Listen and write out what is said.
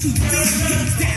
to be down.